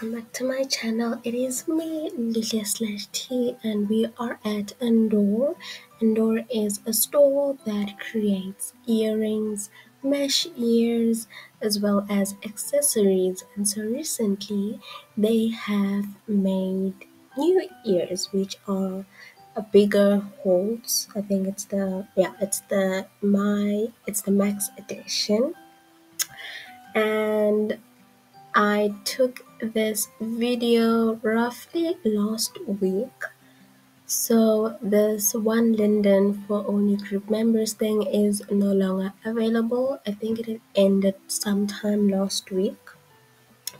welcome back to my channel. It is me, Lilia slash T, and we are at Andore. Andore is a store that creates earrings, mesh ears, as well as accessories. And so recently, they have made new ears, which are a bigger holes. I think it's the yeah, it's the my it's the max edition and I took this video roughly last week. So this one Linden for only group members thing is no longer available. I think it ended sometime last week.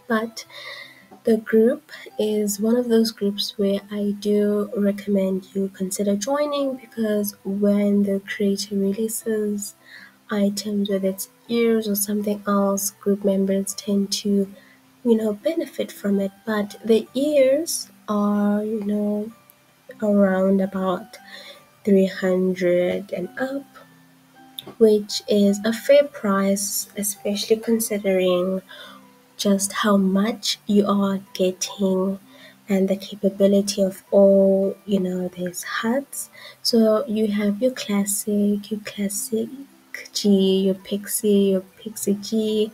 But the group is one of those groups where I do recommend you consider joining because when the creator releases items, whether it's ears or something else, group members tend to, you know, benefit from it. But the ears are, you know, around about 300 and up, which is a fair price, especially considering just how much you are getting and the capability of all you know these hats so you have your classic your classic G, your Pixie, your Pixie G,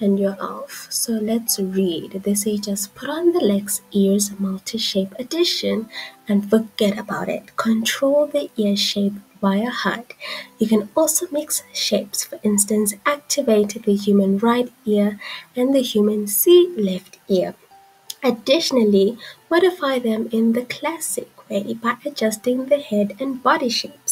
and your elf. So let's read. They say just put on the Lex, Ears multi-shape edition and forget about it. Control the ear shape via HUD. You can also mix shapes. For instance, activate the human right ear and the human C left ear. Additionally, modify them in the classic way by adjusting the head and body shapes.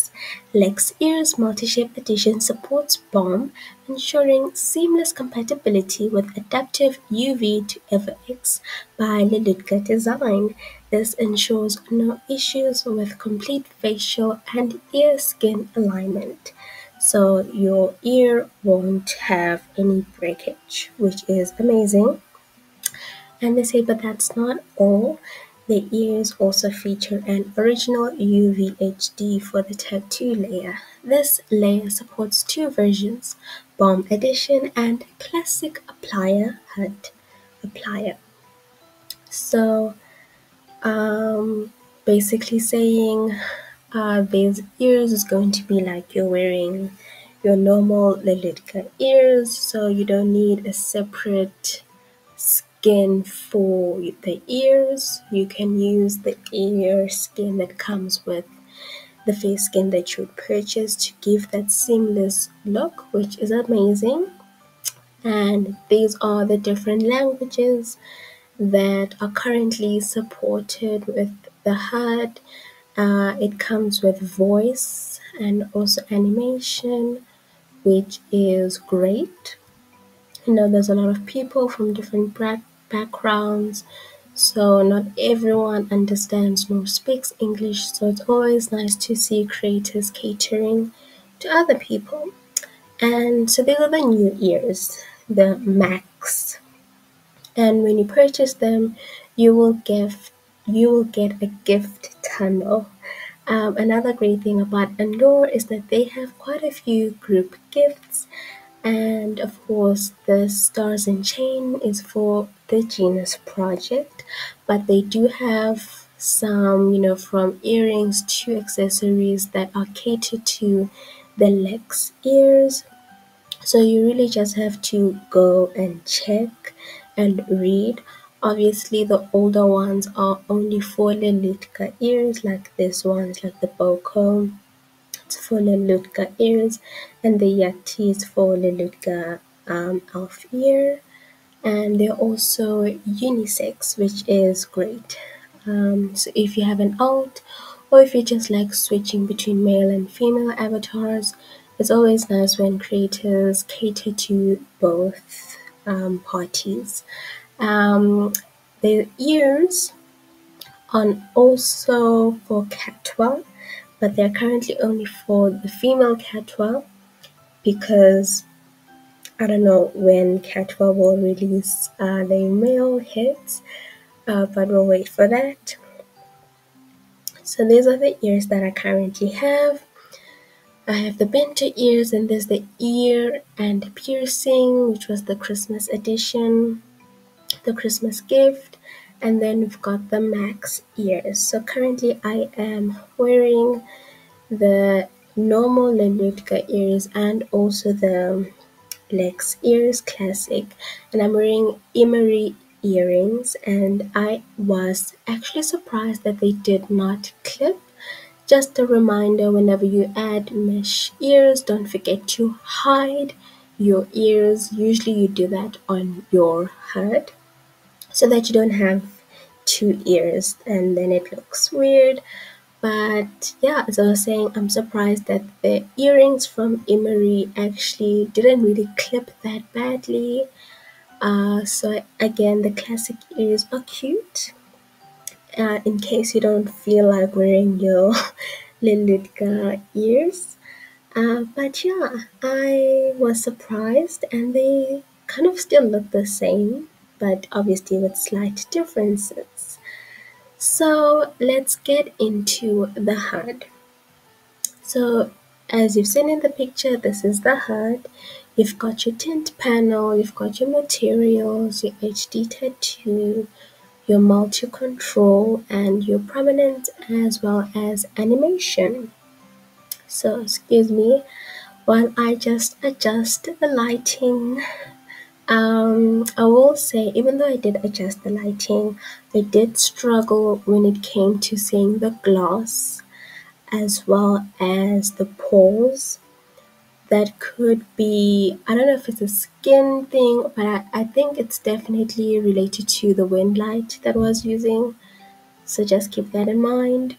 Lex Ears Multi-Shape Edition supports BOM, ensuring seamless compatibility with adaptive UV to FX by Lelutka Design. This ensures no issues with complete facial and ear skin alignment. So your ear won't have any breakage, which is amazing. And they say, but that's not all. The ears also feature an original UV-HD for the tattoo layer. This layer supports two versions, BOM Edition and Classic Applier HUD Applier. So, um, basically saying uh, these ears is going to be like you're wearing your normal Lelutka ears, so you don't need a separate skin for the ears. You can use the ear skin that comes with the face skin that you would purchase to give that seamless look, which is amazing. And these are the different languages that are currently supported with the HUD. Uh, it comes with voice and also animation, which is great. You know, there's a lot of people from different backgrounds, so not everyone understands nor speaks English, so it's always nice to see creators catering to other people. And so these are the new ears, the Max. And when you purchase them, you will give you will get a gift tunnel. Um, another great thing about Andore is that they have quite a few group gifts and of course the stars and chain is for the Genus project but they do have some you know from earrings to accessories that are catered to the Lex ears. So you really just have to go and check and read. Obviously the older ones are only for Lelutka ears like this ones like the Boko for Lelutka ears and the Yatis for Lelutka um, elf ear. And they're also unisex which is great. Um, so if you have an alt or if you just like switching between male and female avatars it's always nice when creators cater to both um, parties. Um, the ears are also for Catwa but they're currently only for the female Catwa because I don't know when Catwa will release uh, the male hits, uh, but we'll wait for that. So these are the ears that I currently have. I have the bento ears and there's the ear and piercing, which was the Christmas edition. the Christmas gift, and then we've got the max ears. So currently I am wearing the normal Lelutka ears and also the Lex ears classic and I'm wearing emery earrings and I was actually surprised that they did not clip. Just a reminder whenever you add mesh ears don't forget to hide your ears. Usually you do that on your head so that you don't have two ears and then it looks weird. But yeah, as I was saying, I'm surprised that the earrings from Emery actually didn't really clip that badly. Uh, so again, the classic ears are cute. Uh, in case you don't feel like wearing your Lelutka ears. Uh, but yeah, I was surprised and they kind of still look the same, but obviously with slight differences. So let's get into the HUD. So as you've seen in the picture, this is the HUD. You've got your tint panel, you've got your materials, your HD tattoo, your multi-control, and your prominence as well as animation. So excuse me while I just adjust the lighting. Um, I will say, even though I did adjust the lighting, I did struggle when it came to seeing the gloss as well as the pores. That could be, I don't know if it's a skin thing, but I, I think it's definitely related to the wind light that I was using. So just keep that in mind.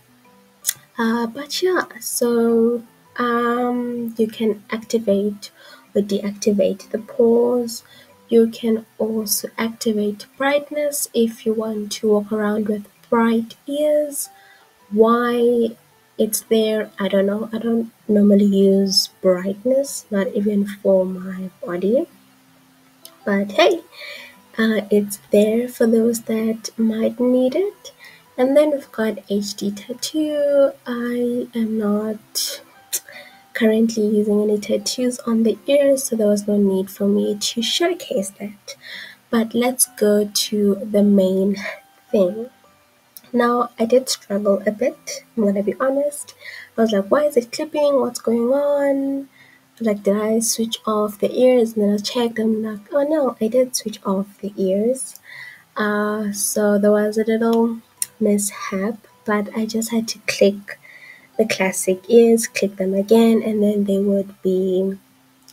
Uh, but yeah, so um, you can activate or deactivate the pores. You can also activate brightness if you want to walk around with bright ears. Why it's there, I don't know. I don't normally use brightness, not even for my body. But hey, uh, it's there for those that might need it. And then we've got HD tattoo. I am not currently using any tattoos on the ears, so there was no need for me to showcase that. But let's go to the main thing. Now, I did struggle a bit, I'm gonna be honest. I was like, why is it clipping? What's going on? Like, did I switch off the ears? And then I checked I'm like, oh no, I did switch off the ears. Uh, so there was a little mishap, but I just had to click the classic ears, click them again, and then they would be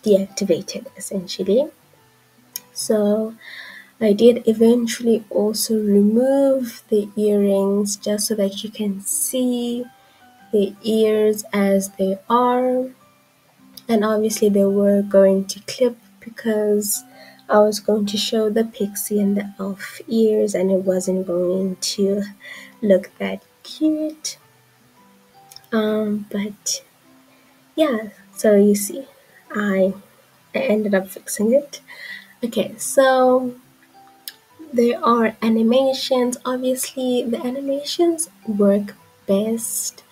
deactivated essentially. So I did eventually also remove the earrings just so that you can see the ears as they are. And obviously they were going to clip because I was going to show the pixie and the elf ears and it wasn't going to look that cute. Um, but yeah, so you see, I, I ended up fixing it. Okay, so there are animations. Obviously, the animations work best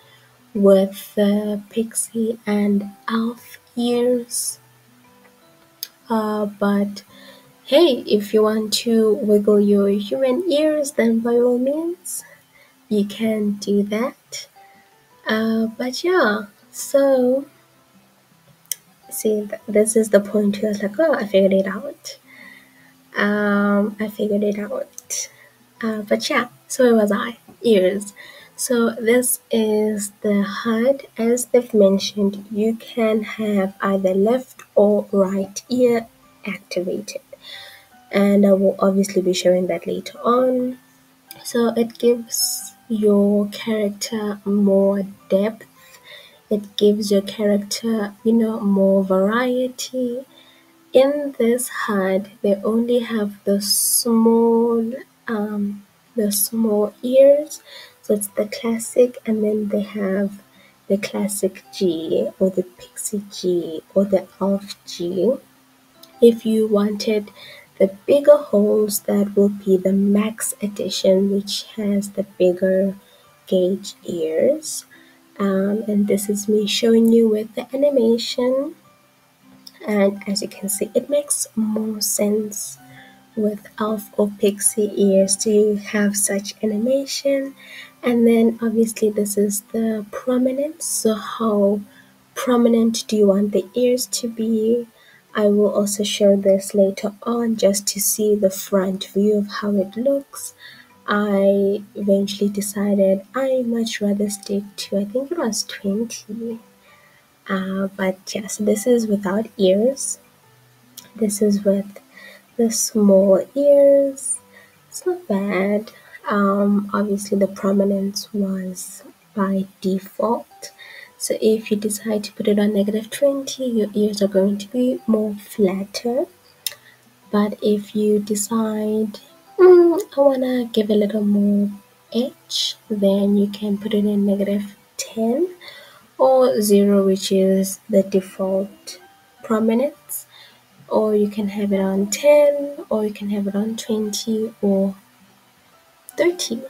with the pixie and elf ears. Uh, but hey, if you want to wiggle your human ears, then by all means, you can do that. Uh, but yeah, so see, this is the point where I was like, oh, I figured it out. Um, I figured it out. Uh, but yeah, so where was I? Ears. So this is the HUD. As they've mentioned, you can have either left or right ear activated. And I will obviously be showing that later on. So it gives your character more depth. It gives your character, you know, more variety. In this HUD, they only have the small, um, the small ears. So it's the classic, and then they have the classic G or the pixie G or the elf G. If you wanted the bigger holes, that will be the max edition, which has the bigger gauge ears. Um, and this is me showing you with the animation. And as you can see, it makes more sense with elf or pixie ears to have such animation and then obviously this is the prominence so how prominent do you want the ears to be I will also show this later on just to see the front view of how it looks. I eventually decided I much rather stick to I think it was 20 uh, but yes this is without ears. This is with the small ears. It's not bad. Um, obviously the prominence was by default so if you decide to put it on negative 20 your ears are going to be more flatter. But if you decide mm, I want to give a little more edge then you can put it in negative 10 or 0 which is the default prominence. Or you can have it on 10 or you can have it on 20 or 30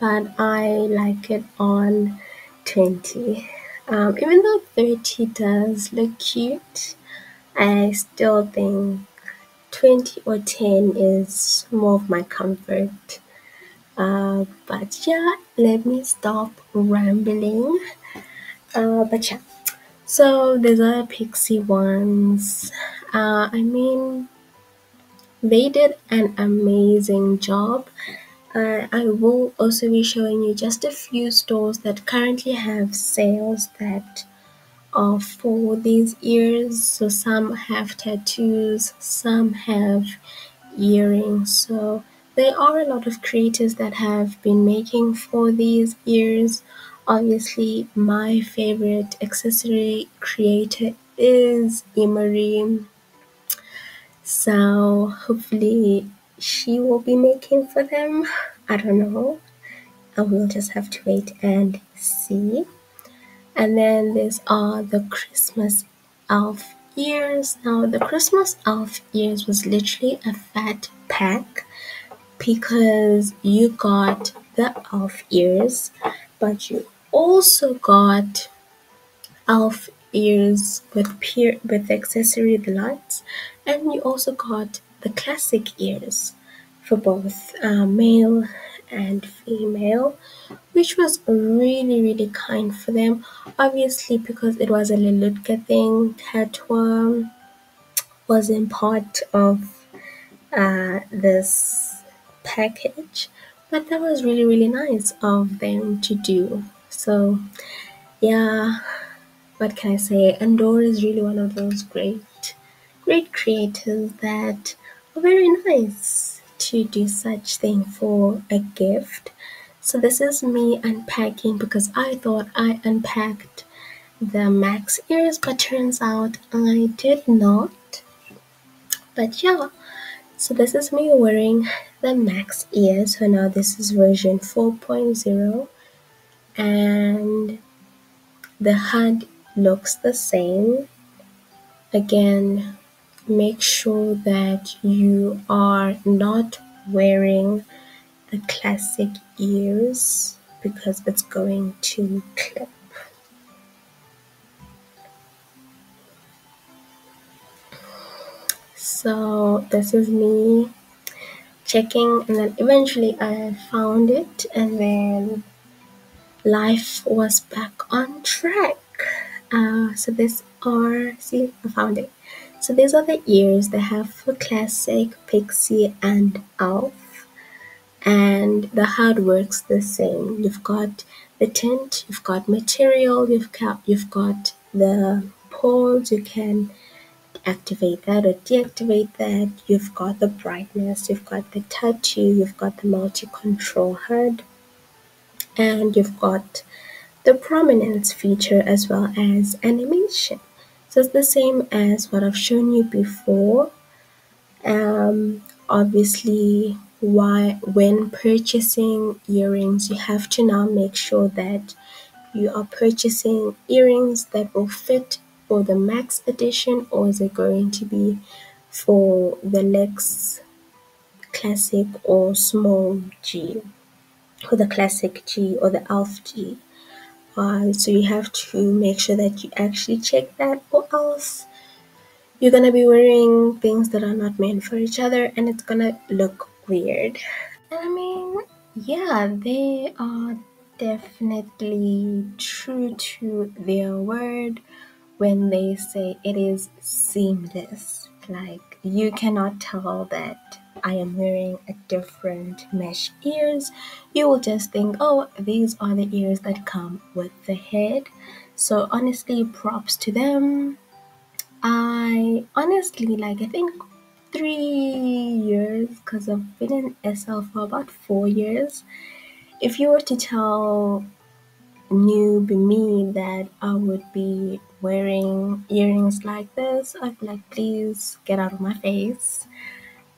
but I like it on 20 um, even though 30 does look cute I still think 20 or 10 is more of my comfort. Uh, but yeah let me stop rambling. Uh, but yeah. So there's a pixie ones. Uh, I mean they did an amazing job uh, I will also be showing you just a few stores that currently have sales that are for these ears so some have tattoos some have earrings. So there are a lot of creators that have been making for these ears obviously my favorite accessory creator is Emery. So hopefully she will be making for them. I don't know. Uh, I will just have to wait and see. And then there's are the Christmas elf ears. Now the Christmas elf ears was literally a fat pack because you got the elf ears, but you also got elf ears with peer with the accessory lights and you also got the classic ears for both uh, male and female which was really really kind for them obviously because it was a Lelutka thing Catwa wasn't part of uh, this package but that was really really nice of them to do so yeah what can I say? Andore is really one of those great, great creators that very nice to do such thing for a gift. So this is me unpacking because I thought I unpacked the Max ears, but turns out I did not. But yeah, so this is me wearing the Max ears. So now this is version 4.0 and the HUD looks the same. Again, make sure that you are not wearing the classic ears because it's going to clip. So this is me checking and then eventually I found it and then life was back on track. Uh, so these are, see, I found it. So these are the ears they have for Classic, Pixie, and Elf. And the HUD works the same. You've got the tint, you've got material, you've got, you've got the poles, you can activate that or deactivate that. You've got the brightness, you've got the tattoo, you've got the multi-control HUD, and you've got the prominence feature as well as animation. So it's the same as what I've shown you before. Um, obviously, why when purchasing earrings, you have to now make sure that you are purchasing earrings that will fit for the max edition or is it going to be for the Lex Classic or small G or the Classic G or the Elf G so you have to make sure that you actually check that or else you're gonna be wearing things that are not meant for each other and it's gonna look weird. And I mean, yeah, they are definitely true to their word when they say it is seamless. Like, you cannot tell that I am wearing a different mesh ears. You will just think, oh, these are the ears that come with the head. So, honestly, props to them. I honestly like, I think three years because I've been in SL for about four years. If you were to tell newbie me that I would be wearing earrings like this, I'd be like, please get out of my face.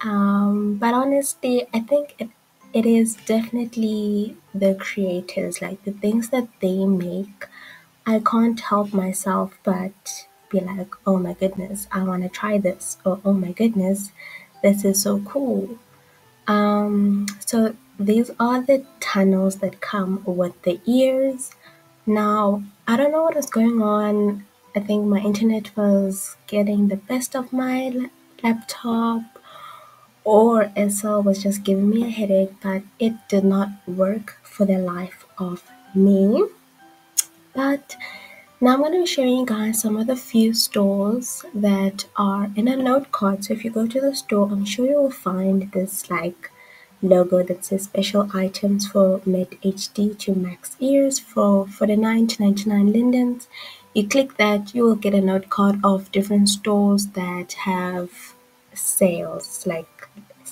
Um, but honestly, I think it, it is definitely the creators, like the things that they make. I can't help myself but be like, oh my goodness, I want to try this, or oh my goodness, this is so cool. Um, so these are the tunnels that come with the ears. Now, I don't know what is going on. I think my internet was getting the best of my laptop, or SL was just giving me a headache, but it did not work for the life of me. But now I'm going to be showing you guys some of the few stores that are in a note card. So if you go to the store, I'm sure you will find this like logo that says special items for mid HD to max ears for 49 to 99 lindens. You click that, you will get a note card of different stores that have sales. Like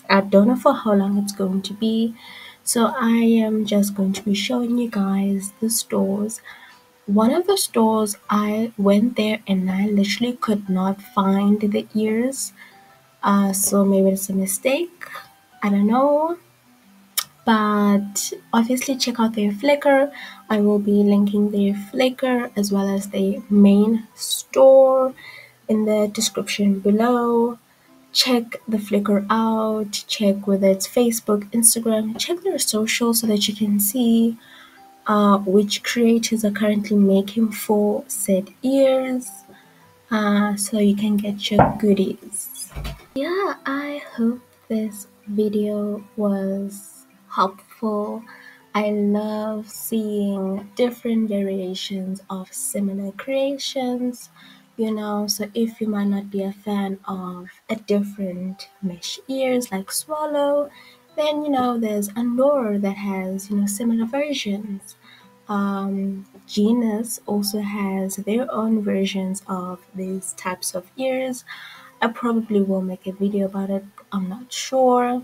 I don't know for how long it's going to be. So I am just going to be showing you guys the stores one of the stores I went there and I literally could not find the ears. Uh, so maybe it's a mistake. I don't know. But obviously check out their Flickr. I will be linking their Flickr as well as the main store in the description below. Check the Flickr out, check whether it's Facebook, Instagram, check their social so that you can see uh, which creators are currently making for said ears uh, so you can get your goodies. Yeah, I hope this video was helpful. I love seeing different variations of similar creations, you know. So, if you might not be a fan of a different mesh ears like Swallow, then you know there's Andore that has you know similar versions. Um, Genus also has their own versions of these types of ears. I probably will make a video about it. I'm not sure,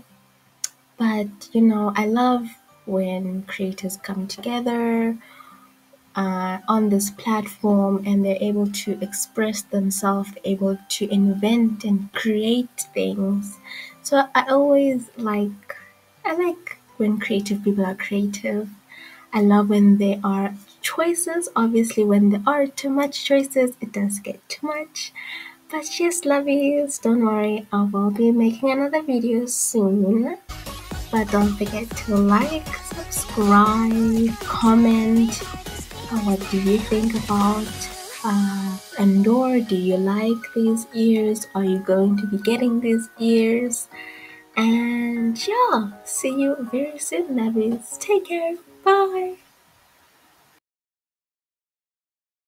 but you know I love when creators come together uh, on this platform and they're able to express themselves, able to invent and create things. So I always like I like when creative people are creative. I love when there are choices. Obviously, when there are too much choices, it does get too much. But yes, lovies, don't worry, I will be making another video soon. But don't forget to like, subscribe, comment. Uh, what do you think about uh, Andore? Do you like these ears? Are you going to be getting these ears? And yeah, see you very soon, lovies. Take care. Bye.